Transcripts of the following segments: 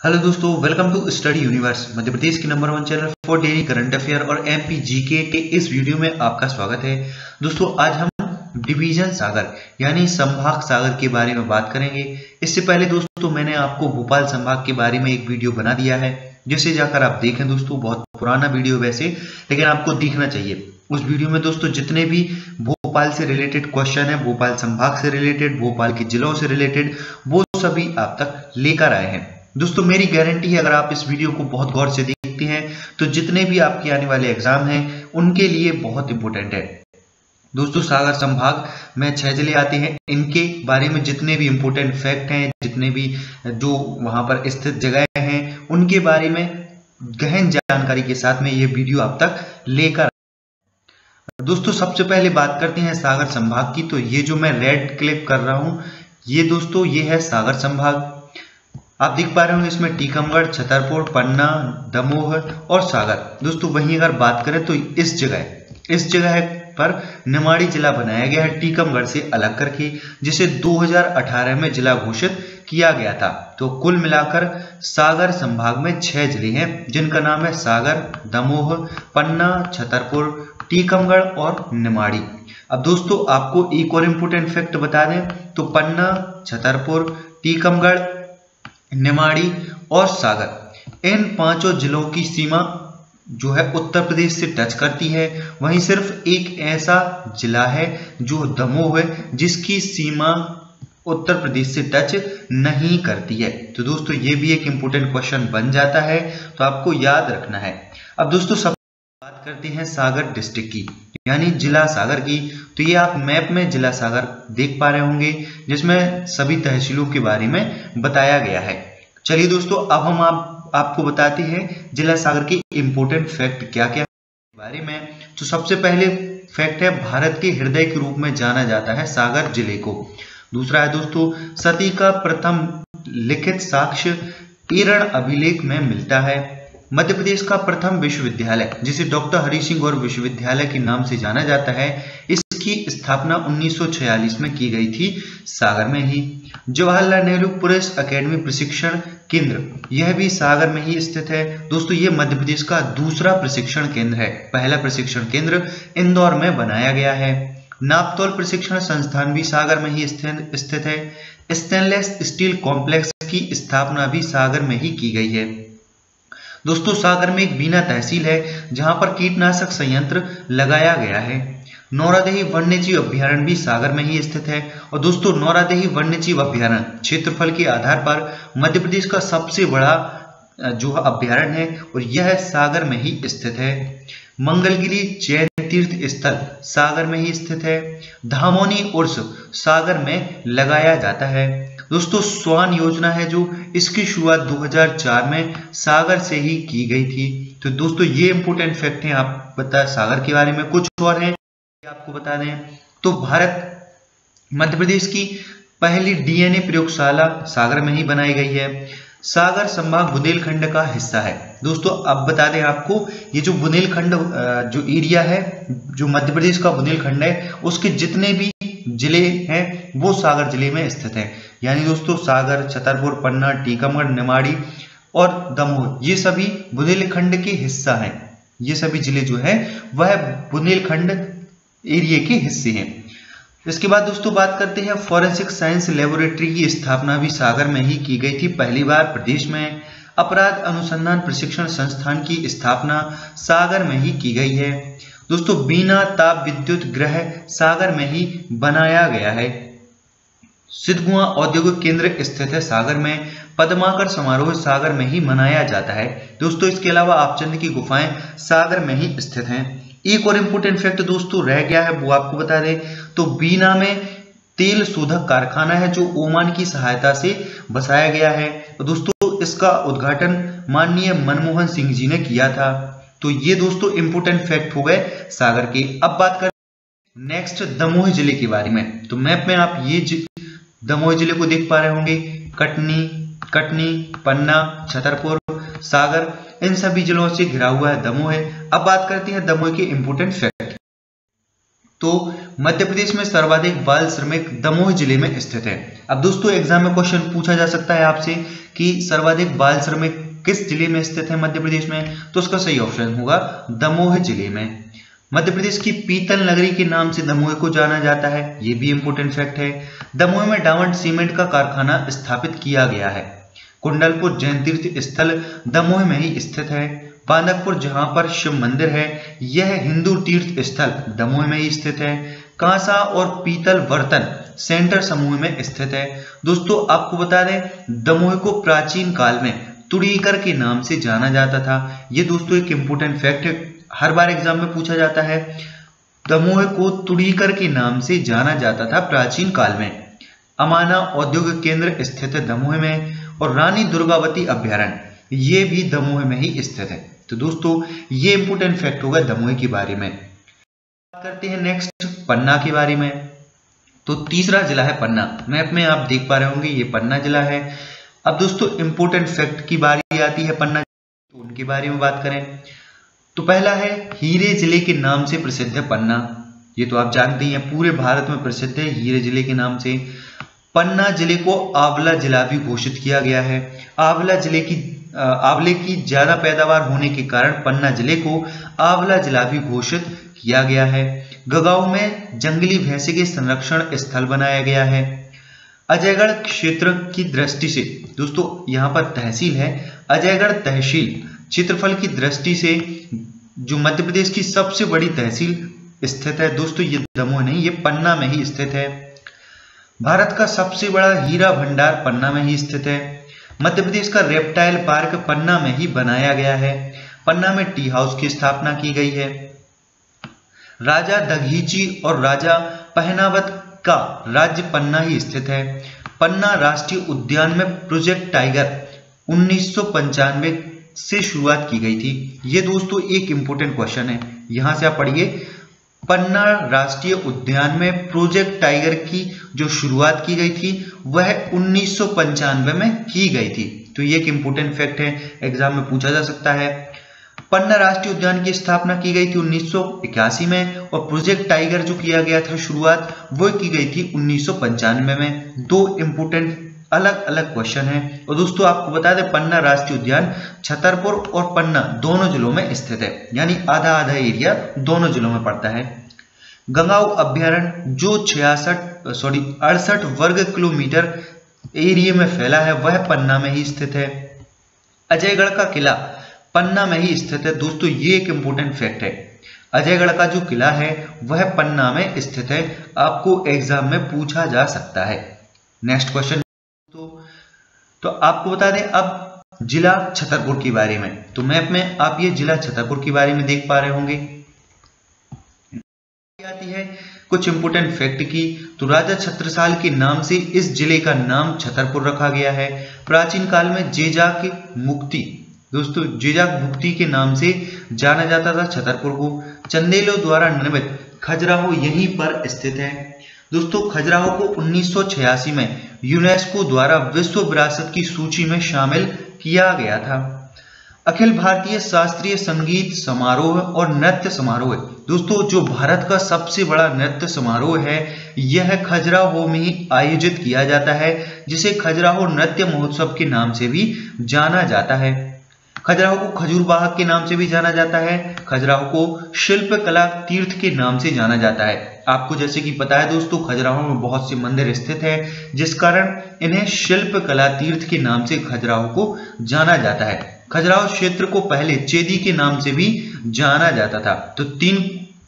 Hello दोस्तों, welcome to study universe. Madhya Pradesh की number one channel for daily current affair और MP GK के इस video में आपका स्वागत है। दोस्तों, आज हम डिवीज़न सागर, यानी संभाग सागर के बारे में बात करेंगे। इससे पहले दोस्तों, मैंने आपको भोपाल संभाग के बारे में एक वीडियो बना दिया है, जिसे जाकर आप देखें दोस्तों, बहुत पुराना वीडियो वैसे, लेकिन आपको दिखना चाहिए। उस वीडियो में दोस्तों, जितने भी भोपाल से रिलेटेड क्वेश्चन है, भोपाल संभाग से रिलेटेड भोपाल के जिलों से रिलेटेड वो सभी आप तक लेकर आए हैं। दोस्तों, मेरी गारंटी है, अगर आप इस वीडियो को बहुत गौर से देखते हैं तो जितने भी आपके आने वाले एग्ज़ाम हैं, उनके लिए बहुत इंपॉर्टेंट है। दोस्तों, सागर संभाग, में छह ज़िले आते हैं, इनके बारे में जितने भी इंपॉर्टेंट फैक्ट हैं, जितने भी जो वहाँ पर स्थित जगह हैं, उनके बारे में गहन जानकारी के साथ में ये वीडियो आप तक लेकर दोस्तों, सबसे पहले बात करते हैं सागर संभाग की तो ये जो मैं रेड क्लिक कर रहा हूँ, ये दोस्तों, ये है सागर संभाग। आप देख पा रहे होंगे इसमें टीकमगढ़, छतरपुर, पन्ना, दमोह और सागर। दोस्तों, वहीं अगर बात करें तो इस जगह इस जगह पर निमाड़ी जिला बनाया गया है टीकमगढ़ से अलग करके, जिसे 2018 में जिला घोषित किया गया था। तो कुल मिलाकर सागर संभाग में छह ज़िले हैं, जिनका नाम है सागर, दमोह, पन्ना, छतरपुर, टीकमगढ़ और निमाड़ी। अब दोस्तों, आपको एक और इम्पोर्टेंट फैक्ट बता दें तो पन्ना, छतरपुर, टीकमगढ़ निमाड़ी और सागर। इन पाँचों जिलों की सीमा जो है उत्तर प्रदेश से टच करती है। वहीं सिर्फ़ एक ऐसा जिला है जो दमोह है, जिसकी सीमा उत्तर प्रदेश से टच नहीं करती है। तो दोस्तों, ये भी एक इंपॉर्टेंट क्वेश्चन बन जाता है। तो आपको याद रखना है। अब दोस्तों, सब करते हैं सागर डिस्ट्रिक्ट की, यानी जिला सागर की। तो ये आप मैप में जिला सागर देख पा रहे होंगे, जिसमें सभी तहसीलों के बारे में बताया गया है। चलिए दोस्तों, अब हम आप, आपको बताते हैं जिला सागर की इंपोर्टेंट फैक्ट क्या क्या बारे में। तो सबसे पहले फैक्ट है, भारत के हृदय के रूप में जाना जाता है सागर ज़िले को। दूसरा है दोस्तों, सती का प्रथम लिखित साक्ष्य ईरण अभिलेख में मिलता है। मध्य प्रदेश का प्रथम विश्वविद्यालय, जिसे डॉक्टर हरि सिंह गौर विश्वविद्यालय के नाम से जाना जाता है, इसकी स्थापना 1946 में की गई थी सागर में ही। जवाहरलाल नेहरू पुलिस अकेडमी प्रशिक्षण केंद्र, यह भी सागर में ही स्थित है। दोस्तों, ये मध्य प्रदेश का दूसरा प्रशिक्षण केंद्र है। पहला प्रशिक्षण केंद्र इंदौर में बनाया गया है। नापतौल प्रशिक्षण संस्थान भी सागर में ही स्थित है। स्टेनलेस स्टील कॉम्प्लेक्स की स्थापना भी सागर में ही की गई है। दोस्तों, सागर में एक बीना तहसील है, जहाँ पर कीटनाशक संयंत्र लगाया गया है। नौरादेही वन्यजीव अभ्यारण्य भी सागर में ही स्थित है। और दोस्तों, नौरादेही वन्यजीव अभ्यारण्य क्षेत्रफल के आधार पर मध्य प्रदेश का सबसे बड़ा जो अभ्यारण्य है और यह सागर में ही स्थित है। मंगलगिरी जैन तीर्थ स्थल सागर में ही स्थित है। धामोनी उर्स सागर में लगाया जाता है। दोस्तों, स्वान योजना है जो इसकी शुरुआत 2004 में सागर से ही की गई थी। तो दोस्तों, ये इंपोर्टेंट फैक्ट है, आप बता, सागर के बारे में कुछ और है आपको बता दें। तो भारत, मध्य प्रदेश की पहली डीएनए प्रयोगशाला सागर में ही बनाई गई है। सागर संभाग बुंदेलखंड का हिस्सा है। दोस्तों, अब बता दें आपको, ये जो बुंदेलखंड जो एरिया है, जो मध्य प्रदेश का बुंदेलखंड है, उसके जितने भी ज़िले हैं, वो सागर ज़िले में स्थित है। यानी दोस्तों, सागर, छतरपुर, पन्ना, टीकमगढ़, निमाड़ी और दमोह, ये सभी बुंदेलखंड के हिस्सा हैं। ये सभी ज़िले जो है, वह बुंदेलखंड एरिए के हिस्से हैं। इसके बाद दोस्तों बात करते हैं, फॉरेंसिक साइंस लेबोरेटरी की स्थापना भी सागर में ही की गई थी। पहली बार प्रदेश में अपराध अनुसंधान प्रशिक्षण संस्थान की स्थापना सागर में ही की गई है। दोस्तों, बीना ताप विद्युत ग्रह सागर में ही बनाया गया है। सिद्धगुआ औद्योगिक केंद्र स्थित है सागर में। पद्माकर समारोह सागर में ही मनाया जाता है। दोस्तों, इसके अलावा आपचंद की गुफाएँ सागर में ही स्थित हैं। एक और इम्पोर्टेंट फैक्ट दोस्तों, रह गया है वो आपको बता दें। तो बीना में तेल शोधक कारखाना है जो ओमान की सहायता से बसाया गया है। तो दोस्तों इसका उद्घाटन माननीय मनमोहन सिंह जी ने किया था। तो ये दोस्तों इंपोर्टेंट फैक्ट हो गए। सागर के अब बात करें नेक्स्ट दमोह ज़िले के बारे में। तो मैप में आप ये दमोह ज़िले को देख पा रहे होंगे। कटनी कटनी, पन्ना, छतरपुर, सागर, इन सभी जिलों से घिरा हुआ है दमोह है। अब बात करते हैं दमोह के इंपोर्टेंट फैक्ट तो मध्य प्रदेश में सर्वाधिक बाल श्रमिक दमोह ज़िले में स्थित है। अब दोस्तों एग्ज़ाम में क्वेश्चन पूछा जा सकता है आपसे कि सर्वाधिक बाल श्रमिक किस ज़िले में स्थित है मध्य प्रदेश में? तो उसका सही ऑप्शन होगा दमोह ज़िले में। मध्य प्रदेश की पीतल नगरी के नाम से दमोह को जाना जाता है। ये भी इंपोर्टेंट फैक्ट है। दमोह में डावंड सीमेंट का कारखाना स्थापित किया गया है। कुंडलपुर जैन तीर्थ स्थल दमोह में ही स्थित है। बांदकपुर जहाँ पर शिव मंदिर है, यह हिंदू तीर्थ स्थल दमोह में ही स्थित है। कांसा और पीतल बर्तन सेंटर समूह में स्थित है। दोस्तों, आपको बता दें, दमोह को प्राचीन काल में तुड़ीकर के नाम से जाना जाता था। ये दोस्तों एक इंपोर्टेंट फैक्ट हर बार एग्ज़ाम में पूछा जाता है, दमोह को तुड़ीकर के नाम से जाना जाता था प्राचीन काल में। अमाना औद्योगिक केंद्र स्थित है दमोह में और रानी दुर्गावती अभ्यारण्य, ये भी दमोह में ही स्थित है। तो दोस्तों, ये इंपोर्टेंट फैक्ट होगा दमोह के बारे में। करते हैं नेक्स्ट पन्ना के बारे में। तो तीसरा जिला है पन्ना। मैप में आप देख पा रहे होंगे, ये पन्ना जिला है। अब दोस्तों इंपोर्टेंट फैक्ट की बारी आती है पन्ना तो उनके बारे में बात करें। तो पहला है, हीरे ज़िले के नाम से प्रसिद्ध है पन्ना। ये तो आप जानते हैं, पूरे भारत में प्रसिद्ध है हीरे ज़िले के नाम से। पन्ना ज़िले को आंवला जिला भी घोषित किया गया है। आंवला ज़िले की आंवले की ज़्यादा पैदावार होने के कारण पन्ना ज़िले को आंवला जिला भी घोषित किया गया है। गगाऊ में जंगली भैंसे के संरक्षण स्थल बनाया गया है। अजयगढ़ क्षेत्र की दृष्टि से, दोस्तों, यहाँ पर तहसील है। अजयगढ़ तहसील क्षेत्रफल की दृष्टि से जो मध्य प्रदेश की सबसे बड़ी तहसील स्थित है। दोस्तों, ये दमोह नहीं, ये पन्ना में ही स्थित है। भारत का सबसे बड़ा हीरा भंडार पन्ना में ही स्थित है। मध्य प्रदेश का रेप्टाइल पार्क पन्ना में ही बनाया गया है। पन्ना में टी हाउस की स्थापना की गई है। राजा दघीची और राजा पहनावत का राज्य पन्ना ही स्थित है। पन्ना राष्ट्रीय उद्यान में प्रोजेक्ट टाइगर उन्नीस सौ पंचानवे से शुरुआत की गई थी। ये दोस्तों, एक इंपॉर्टेंट क्वेश्चन है। यहाँ से आप पढ़िए। पन्ना राष्ट्रीय उद्यान में प्रोजेक्ट टाइगर की जो शुरुआत की गई थी, वह उन्नीस सौ पंचानवे में की गई थी। तो ये एक इंपोर्टेंट फैक्ट है एग्ज़ाम में पूछा जा सकता है। पन्ना राष्ट्रीय उद्यान की स्थापना की गई थी उन्नीस सौ इक्यासी में, और प्रोजेक्ट टाइगर जो किया गया था शुरुआत, वो की गई थी उन्नीस सौ पंचानवे में। दो इंपोर्टेंट अलग अलग क्वेश्चन है। और दोस्तों, आपको बता दें, पन्ना राष्ट्रीय उद्यान छतरपुर और पन्ना दोनों जिलों में स्थित है। यानी आधा आधा एरिया दोनों जिलों में पड़ता है। गंगाऊ अभ्यारण्य, जो छियासठ सॉरी अड़सठ वर्ग किलोमीटर एरिया में फैला है, वह पन्ना में ही स्थित है। अजयगढ़ का किला पन्ना में ही स्थित है। दोस्तों, ये एक इंपॉर्टेंट फैक्ट है। अजयगढ़ का जो किला है, वह पन्ना में स्थित है। आपको एग्ज़ाम में पूछा जा सकता है। नेक्स्ट क्वेश्चन तो आपको बता दें, अब जिला छतरपुर के बारे में। तो मैप में आप ये जिला छतरपुर के बारे में देख पा रहे होंगे। आती है कुछ इंपोर्टेंट फैक्ट की। तो राजा छत्रसाल के नाम से इस ज़िले का नाम छतरपुर रखा गया है। प्राचीन काल में जेजाक मुक्ति, दोस्तों, जेजाक मुक्ति के नाम से जाना जाता था छतरपुर को। चंदेलों द्वारा निर्मित खजुराहो यहीं पर स्थित है। दोस्तों, खजुराहो को 1986 में यूनेस्को द्वारा विश्व विरासत की सूची में शामिल किया गया था। अखिल भारतीय शास्त्रीय संगीत समारोह और नृत्य समारोह। दोस्तों, जो भारत का सबसे बड़ा नृत्य समारोह है, यह खजुराहो में आयोजित किया जाता है, जिसे खजुराहो नृत्य महोत्सव के नाम से भी जाना जाता है। खजुराहो को खजूर बाहक के नाम से भी जाना जाता है, खजुराहो को शिल्प कला तीर्थ के नाम से जाना जाता है। आपको जैसे कि पता है दोस्तों, खजुराहो में बहुत से मंदिर स्थित है, जिस कारण इन्हें शिल्प कला तीर्थ के नाम से खजुराहो को जाना जाता है। खजुराहो क्षेत्र को पहले चेदी के नाम से भी जाना जाता था। तो तीन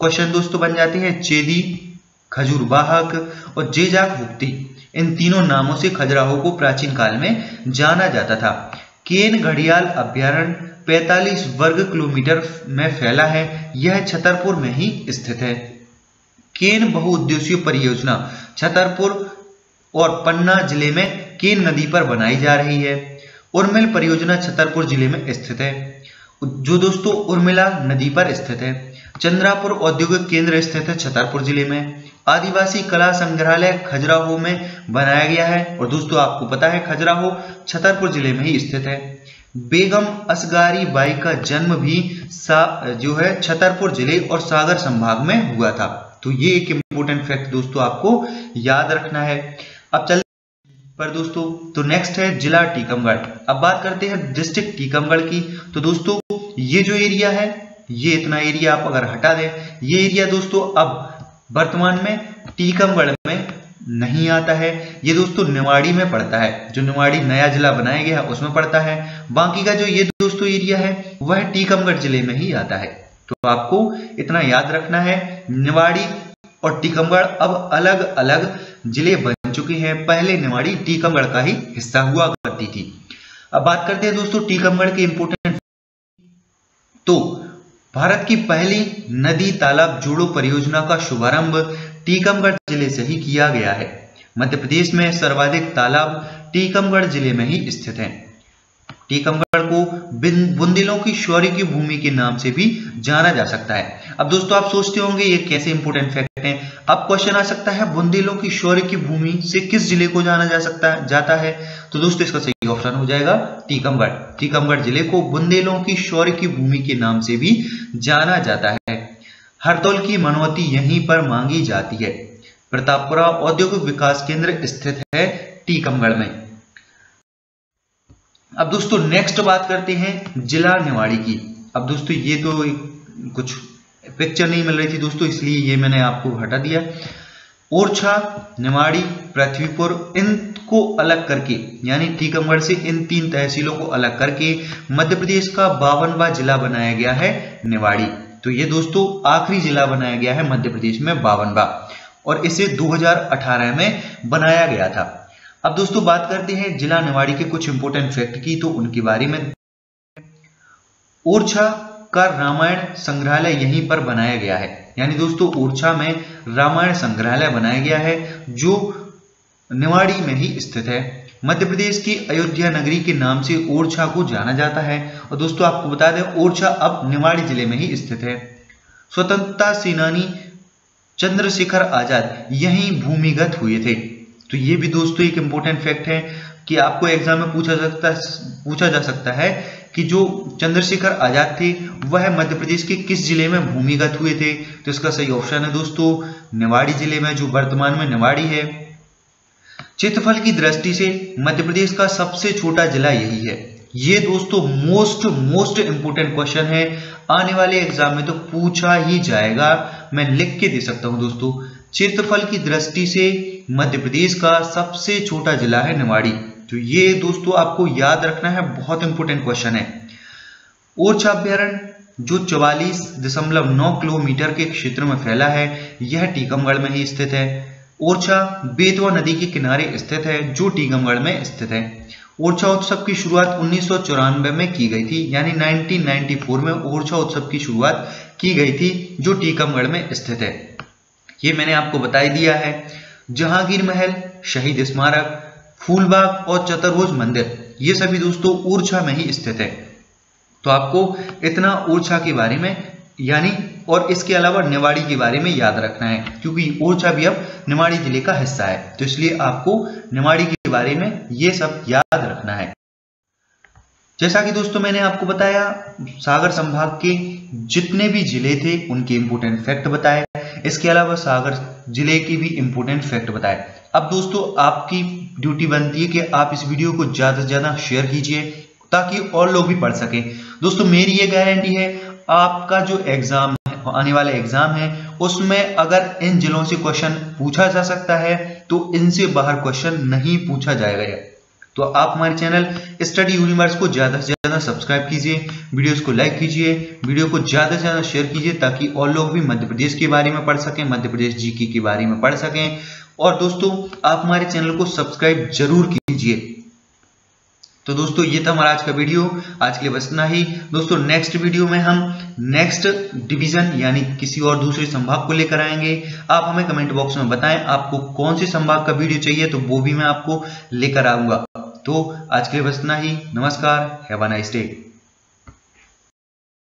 क्वेश्चन दोस्तों बन जाते हैं, चेदी, खजूर बाहक और जेजाक मुक्ति। इन तीनों नामों से खजुराहो को प्राचीन काल में जाना जाता था। केन घड़ियाल अभ्यारण्य 45 वर्ग किलोमीटर में फैला है, यह छतरपुर में ही स्थित है। केन बहुउद्देशीय परियोजना छतरपुर और पन्ना ज़िले में केन नदी पर बनाई जा रही है। उर्मिल परियोजना छतरपुर ज़िले में स्थित है। जो दोस्तों, उर्मिला नदी पर स्थित है। चंद्रापुर औद्योगिक केंद्र स्थित है छतरपुर ज़िले में। आदिवासी कला संग्रहालय खजुराहो में बनाया गया है और दोस्तों, आपको पता है खजुराहो छतरपुर ज़िले में ही स्थित है। बेगम असगारी बाई का जन्म भी जो है छतरपुर ज़िले और सागर संभाग में हुआ था। तो ये एक इंपोर्टेंट फैक्ट दोस्तों आपको याद रखना है। अब चल पर दोस्तों तो नेक्स्ट है जिला टीकमगढ़। अब बात करते हैं डिस्ट्रिक्ट टीकमगढ़ की। तो दोस्तों, ये जो एरिया है, ये इतना एरिया आप अगर हटा दें, ये एरिया दोस्तों अब वर्तमान में टीकमगढ़ में नहीं आता है। ये दोस्तों निवाड़ी में पड़ता है। जो निवाड़ी नया जिला बनाया गया है, उसमें पड़ता है। बाकी का जो ये दोस्तों एरिया है, वह टीकमगढ़ ज़िले में ही आता है। तो आपको इतना याद रखना है, निवाड़ी और टीकमगढ़ अब अलग अलग ज़िले बन चुके हैं। पहले निवाड़ी टीकमगढ़ का ही हिस्सा हुआ करती थी। अब बात करते हैं दोस्तों टीकमगढ़ के इंपोर्टेंट तो भारत की पहली नदी तालाब जोड़ो परियोजना का शुभारंभ टीकमगढ़ ज़िले से ही किया गया है। मध्य प्रदेश में सर्वाधिक तालाब टीकमगढ़ ज़िले में ही स्थित हैं। टीकमगढ़ को बुंदेलों की शौर्य की भूमि के नाम से भी जाना जा सकता है। अब दोस्तों, आप सोचते होंगे, ये कैसे इंपोर्टेंट फैक्ट है? अब क्वेश्चन आ सकता है, बुंदेलों की शौर्य की भूमि से किस ज़िले को जाना जा सकता है जाता है? तो दोस्तों, इसका सही ऑप्शन हो जाएगा टीकमगढ़। टीकमगढ़ ज़िले को बुंदेलों की शौर्य की भूमि के नाम से भी जाना जाता है। हरतौल की मनोवती यहीं पर मांगी जाती है। प्रतापपुरा औद्योगिक विकास केंद्र स्थित है टीकमगढ़ में। अब दोस्तों नेक्स्ट बात करते हैं जिला निवाड़ी की। अब दोस्तों, ये तो कुछ पिक्चर नहीं मिल रही थी दोस्तों, इसलिए ये मैंने आपको हटा दिया। ओरछा, निवाड़ी, पृथ्वीपुर, इनको अलग करके, यानी टीकमगढ़ से इन तीन तहसीलों को अलग करके मध्य प्रदेश का बावनवा जिला बनाया गया है निवाड़ी। तो ये दोस्तों, आखिरी जिला बनाया गया है मध्य प्रदेश में बावनवा, और इसे 2018 में बनाया गया था। अब दोस्तों बात करते हैं जिला निवाड़ी के कुछ इंपोर्टेंट फैक्ट की तो उनके बारे में। ओरछा का रामायण संग्रहालय यहीं पर बनाया गया है। यानी दोस्तों, ओरछा में रामायण संग्रहालय बनाया गया है, जो निवाड़ी में ही स्थित है। मध्य प्रदेश की अयोध्या नगरी के नाम से ओरछा को जाना जाता है। और दोस्तों, आपको बता दें, ओरछा अब निवाड़ी ज़िले में ही स्थित है। स्वतंत्रता सेनानी चंद्रशेखर आज़ाद यहीं भूमिगत हुए थे। तो ये भी दोस्तों एक इंपॉर्टेंट फैक्ट है कि आपको एग्ज़ाम में पूछा सकता, पूछा जा सकता है कि जो चंद्रशेखर आज़ाद थे, वह मध्य प्रदेश के किस ज़िले में भूमिगत हुए थे? तो इसका सही ऑप्शन है दोस्तों, निवाड़ी ज़िले में, जो वर्तमान में निवाड़ी है। क्षेत्रफल की दृष्टि से मध्य प्रदेश का सबसे छोटा जिला यही है। ये दोस्तों मोस्ट मोस्ट इंपोर्टेंट क्वेश्चन है। आने वाले एग्ज़ाम में तो पूछा ही जाएगा। मैं लिख के दे सकता हूँ दोस्तों। क्षेत्रफल की दृष्टि से मध्य प्रदेश का सबसे छोटा जिला है निवाड़ी। तो ये दोस्तों आपको याद रखना है, बहुत इंपोर्टेंट क्वेश्चन है। ओरछा अभ्यारण्य जो चौवालीस दशमलव नौ किलोमीटर के क्षेत्र में फैला है, यह टीकमगढ़ में ही स्थित है। ओरछा बेतवा नदी के किनारे स्थित है, जो टीकमगढ़ में स्थित है। ओरछा उत्सव की शुरुआत उन्नीस सौ चौरानवे में की गई थी, यानी 1994 में ओरछा उत्सव की शुरुआत की गई थी, जो टीकमगढ़ में स्थित है। ये मैंने आपको बताई दिया है। जहांगीर महल, शहीद स्मारक, फूलबाग और चतुर्भुज मंदिर, ये सभी दोस्तों ऊर्जा में ही स्थित है। तो आपको इतना ऊर्जा के बारे में, यानी, और इसके अलावा निवाड़ी के बारे में याद रखना है, क्योंकि ओरछा भी अब निवाड़ी ज़िले का हिस्सा है। तो इसलिए आपको निवाड़ी के बारे में ये सब याद रखना है। जैसा कि दोस्तों मैंने आपको बताया, सागर संभाग के जितने भी ज़िले थे, उनके इंपोर्टेंट फैक्ट बताए। इसके अलावा सागर ज़िले की भी इंपोर्टेंट फैक्ट बताए। अब दोस्तों, आपकी ड्यूटी बनती है कि आप इस वीडियो को ज़्यादा से ज़्यादा शेयर कीजिए, ताकि और लोग भी पढ़ सके। दोस्तों, मेरी ये गारंटी है, आपका जो एग्ज़ाम आने वाला एग्ज़ाम है, उसमें अगर इन जिलों से क्वेश्चन पूछा जा सकता है तो इनसे बाहर क्वेश्चन नहीं पूछा जाएगा। तो आप हमारे चैनल स्टडी यूनिवर्स को ज़्यादा से ज़्यादा सब्सक्राइब कीजिए, वीडियोस को लाइक कीजिए, वीडियो को ज़्यादा से ज़्यादा शेयर कीजिए ताकि और लोग भी मध्य प्रदेश के बारे में पढ़ सकें, मध्य प्रदेश जीके के बारे में पढ़ सकें। और दोस्तों, आप हमारे चैनल को सब्सक्राइब ज़रूर कीजिए। तो दोस्तों, ये था हमारा आज का वीडियो। आज के लिए बस इतना ही। दोस्तों नेक्स्ट वीडियो में हम नेक्स्ट डिवीज़न यानी किसी और दूसरे संभाग को लेकर आएँगे। आप हमें कमेंट बॉक्स में बताएँ, आपको कौन से संभाग का वीडियो चाहिए तो वो भी मैं आपको लेकर आऊँगा। तो आज के लिए बस इतना ही। नमस्कार हैव अ नाइस डे